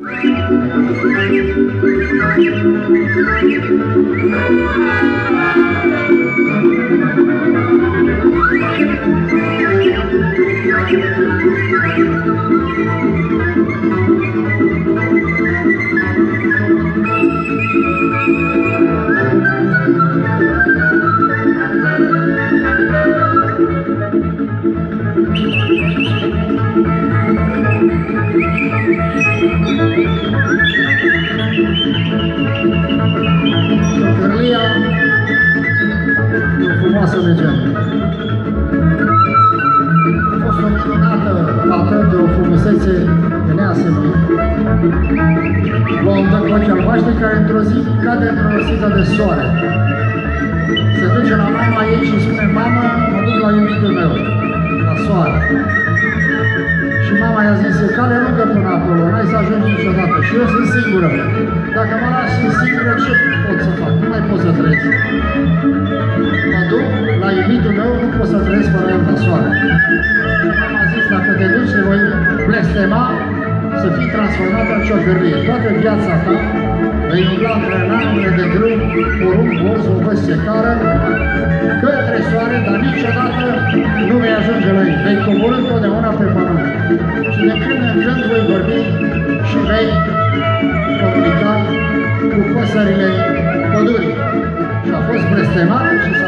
Thank you. E o frumoasă legendă. A fost o minunată fată de o frumusețe de neasemenea. Blondă cu ochi albaștri care într-o zi cade într-o răsită de soare. Se duce la mama ei și spune, mamă, mă duc la iubitul meu, la soare. N-ai să ajungi niciodată. Și eu sunt singură. Dacă mă lași singură, ce pot să fac? Nu mai pot să trăiesc. Mă duc la iubitul meu, nu pot să trăiesc fără el la soare. Mama a zis, dacă te duci, te voi blestema să fii transformată în ciocârlie. Toată viața ta vei umbla între lanțurile de drum, porumb, boz, o văzi ce cară, către soare, dar niciodată nu vei ajunge la ei. Vei coborâ întotdeauna pe pământ. Și de când țările pădurii și a fost blestemat și s-a